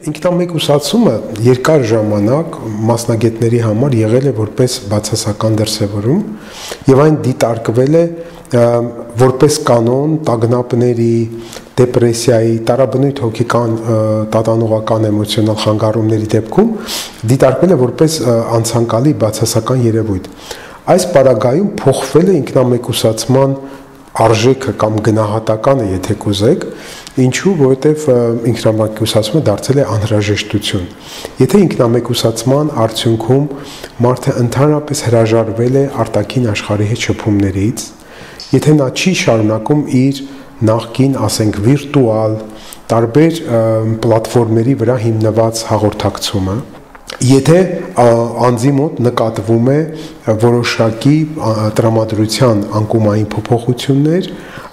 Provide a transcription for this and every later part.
Ինքնամեկուսացումը երկար ժամանակ մասնագետների համար եղել է որպես բացասական դրսևորում եւ այն դիտարկվել է որպես կանոն տագնապների, դեպրեսիայի, տարաբնույթ հոգեկան տատանողական էմոցիոնալ խանգարումների դեպքում դիտարկվել է որպես անցանկալի բացասական երևույթ։ Այս պարագայում փոխվել է ինքնամեկուսացման արժեքը կամ գնահատականը, եթե կուզեք, ինչու, որովհետև ինքնամեկուսացումը դարձել է անհրաժեշտություն։ Եթե ինքնամեկուսացման արդյունքում մարդը ընդհանրապես հրաժարվել է արտաքին աշխարհի հետ շփումներից, եթե նա չի շարունակում իր նախքին, ասենք, վիրտուալ տարբեր պլատֆորմերի վրա հիմնված հաղորդակցումը, եթե անձի մոտ նկատվում է որոշակի տրամադրության անկումային փոփոխություններ,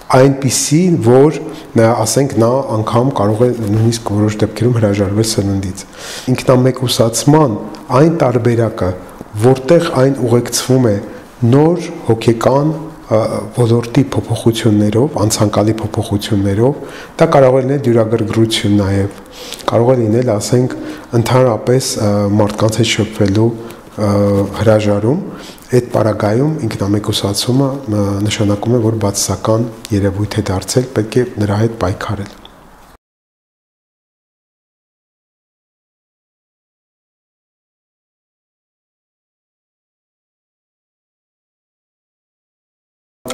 այնպիսին, որ ասենք նա անգամ կարող է նույնիսկ որոշ դեպքերում հրաժարվել սննդից։ Ինքնամեկուսացման այն տարբերակը, որտեղ այն ուղեկցվում է նոր հոգեկան ոլորտի փոփոխություններով, անցանկալի փոփոխություններով, դա կարող է լինել դյուրագրգռություն նաև, կարող է լինել, ասենք, ընդհանրապես մարդկանց հետ շփվելու հրաժարում, այդ պարագայում ինքնամեկուսացումը նշանակում է, որ բացասական երևույթ է դարձել, պետք է նրա հետ պայքարել։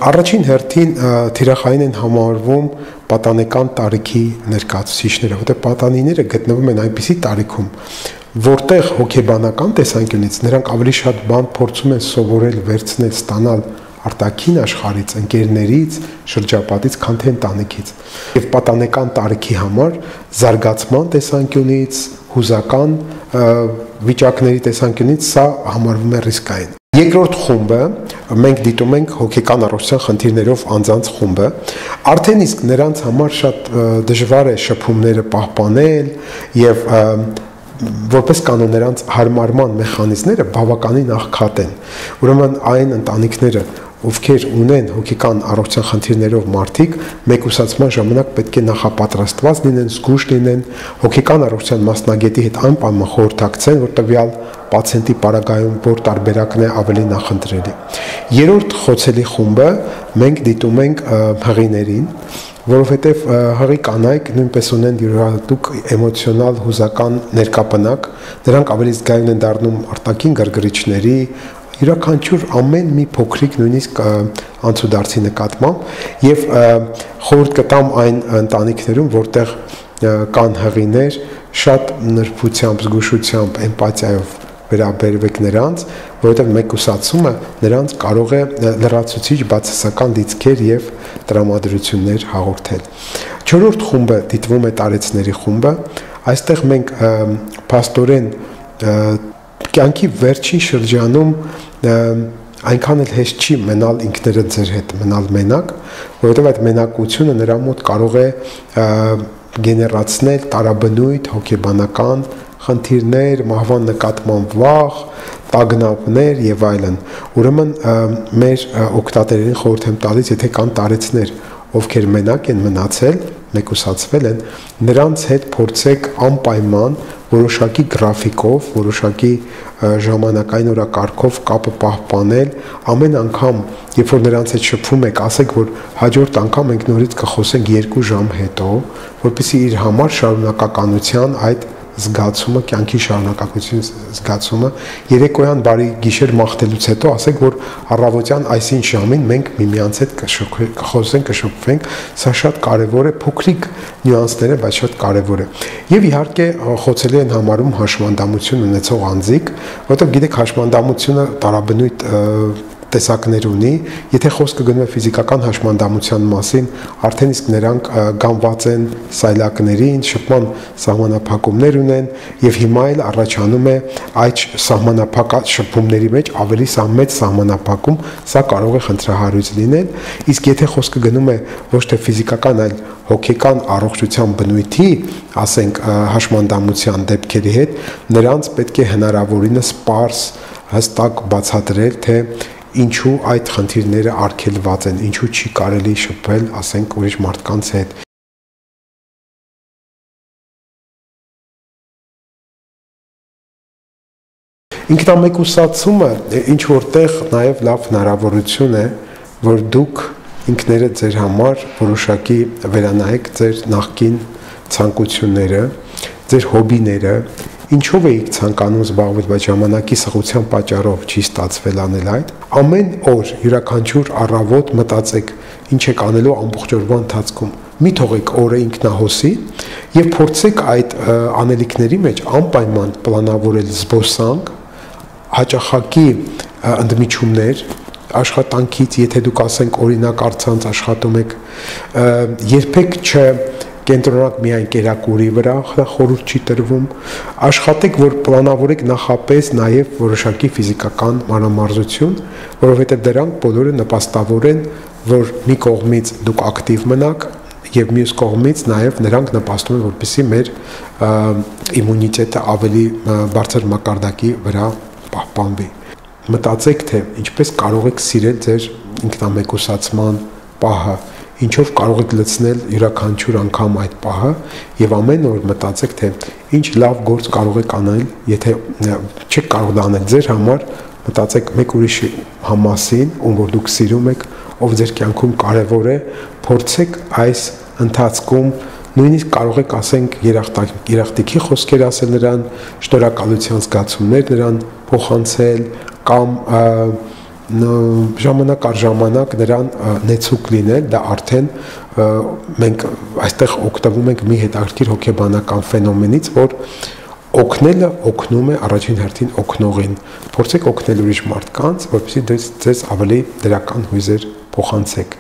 Առաջին հերթին թիրախային են համարվում պատանեկան տարիքի ներկայացուցիչները, որտեղ պատանիները գտնվում են այնպիսի տարիքում, որտեղ հոգեբանական տեսանկյունից նրանք ավելի շատ բան փորձում են սովորել, վերցնել, ստանալ արտաքին աշխարից, ընկերներից, շրջապատից, քան թե ընտանիքից։ Եվ պատանեկան տարիքի համար զարգացման տեսանկյունից, հուզական վիճակների տեսանկյունից սա համարվում է ռիսկային։ Երկրորդ խումբը մենք դիտում ենք հոգեկան առողջության խնդիրներով անձանց խումբը, արդեն իսկ նրանց համար շատ դժվար է շփումները պահպանել եւ որպես կանոն նրանց հարմարման մեխանիզմները բավականին աղքատ են։ Ուրեմն այն ընտանիքները, ովքեր ունեն հոգեկան առողջության խնդիրներով մարդիկ, մեկուսացման ժամանակ պետք է նախապատրաստված լինեն, զգուշ լինեն, հոգեկան առողջության մասնագետի հետ անպայման խորհրդակցեն, որ տվյալ պացիենտի պարագայում որ տարբերակն է ավելի նախընտրելի։ Երրորդ խոցելի խումբը մենք դիտում ենք հղիներին, որովհետև հղի կանայք նույնպես ունեն յուրահատուկ էմոցիոնալ հուզական ներկապնակ, նրանք ավելի զգայուն են դառնում արտաքին գրգռիչների, յուրաքանչյուր ամեն մի փոքրիկ նույնիսկ անցուդարձի նկատմամբ եւ խորհուրդ կտամ այն ընտանիքներում, որտեղ կան հղիներ, շատ նրբությամբ, զգուշությամբ, էմպաթիայով վերաբերվեք նրանց, որովհետև մեկուսացումը նրանց կարող է լրացուցիչ բացասական դիցքեր եւ տրամադրություններ հաղորդել։ Չորրորդ խումբը դիտվում է տարեցների խումբը, այստեղ մենք փաստորեն կյանքի վերջին շրջանում այնքան էլ հեշտ չի մնալ ինքները ձեր հետ, մնալ մենակ, որովհետև այդ մենակությունը նրա մոտ կարող է գեներացնել տարաբնույթ հոգեբանական խնդիրներ, մահվան նկատմամբ վախ, տագնապներ եւ այլն։ Ուրեմն մեր օկտատերերին խորհուրդ եմ տալիս, եթե կան տարեցներ, ովքեր մենակ են մնացել, մեկուսացվել են, նրանց հետ փորձեք անպայման որոշակի գրաֆիկով, որոշակի ժամանակային օրակարգով կապը պահպանել, ամեն անգամ, երբ որ նրանց հետ շփվում եք, ասեք, որ հաջորդ անգամ մենք նորից կխոսենք 2 ժամ հետո, որpեսզի իր համար շարունակականության այդ զգացումը, կյանքի շարունակակություն զգացումը երեկոյան բարի գիշեր մաղթելուց հետո ասեք, որ առավոտյան այսին ժամին մենք միմյանց հետ կխոսենք, կշփվենք, սա շատ կարևոր է, փոքրիկ նյուանսներ է, բայց շատ կարևոր է։ Եվ իհարկե խոցելի են համարում հաշմանդամություն ունեցող անձիկ, որովհետև գիտեք հաշմանդամությունը տարաբնույթ տեսակներ ունի, եթե խոսքը գնում է ֆիզիկական հաշմանդամության մասին, արդեն իսկ նրանք գանված են սայլակներին, շփման սահմանափակումներ ունեն եւ հիմա էլ առաջանում է այդ սահմանափակ շփումների մեջ ավելի սա մեծ սահմանափակում, սա կարող է խնդրահարույց լինել, իսկ եթե խոսքը գնում է ոչ թե ֆիզիկական, այլ հոգեկան առողջության բնույթի, ասենք հաշմանդամության դեպքերի հետ, նրանց պետք է հնարավորինս པարս հստակ բացատրել, թե ինչու այդ խնդիրները արգելված են, ինչու չի կարելի շփվել, ասենք, ուրիշ մարդկանց հետ։ Ինքնամեկուսացումը ինչ որտեղ նաև լավ հնարավորություն է, որ դուք ինքներդ ձեր համար որոշակի վերանայեք ձեր նախկին ցանկությունները, ձեր հոբիները, ինչով էիք ցանկանում զբաղվել, բայց ժամանակի սղության պատճառով չի ստացվել անել այդ։ Ամեն օր յուրաքանչյուր առավոտ մտածեք, ինչ եք անելու ամբողջ օրվա ընթացքում։ Մի թողեք օրը ինքնահոսի եւ փորձեք այդ անելիքների մեջ անպայման պլանավորել զբոսանք, հաճախակի ընդմիջումներ, աշխատանքից, եթե դուք ասենք օրինակ արցանց աշխատում եք, երբեք չ կենտրոնակ միայն կերակուրի վրա խորհուրդ չի տրվում աշխատեք որ պլանավորեք նախապես նաև որոշակի ֆիզիկական մանրամարզություն որովհետև դրանք բոլորը նպաստավոր են որ մի կողմից դուք ակտիվ մնաք եւ մյուս կողմից նաեւ նրանք նպաստում են որպեսզի մեր իմունիտետը ավելի բարձր մակարդակի վրա պահպանվի մտածեք թե ինչպես կարող եք սիրել ձեր ինքնամեկուսացման պահը ինչով կարող եք լցնել յուրաքանչյուր անգամ այդ պահը եւ ամեն օր մտածեք թե ինչ լավ գործ կարող եք անել եթե չեք կարող դա անել ձեր համար մտածեք մեկ ուրիշի համասին ում որ դուք սիրում եք ով ձեր կյանքում կարևոր է փորձեք այս ընթացքում նույնիսկ կարող եք ասենք երախտիկի խոսքեր ասել նրան, շնորհակալության զգացումներ նրան փոխանցել կամ ժամանակ առ ժամանակ նրան նեցուկ լինել, դա արդեն մենք այստեղ օգտվում ենք մի հետաքրքիր հոգեբանական ֆենոմենից, որ օգնելը օգնում է առաջին հերթին օգնողին։ Փորձեք օգնել ուրիշ մարդկանց, որպեսզի դες ձեզ ավելի դրական հույզեր փոխանցեք։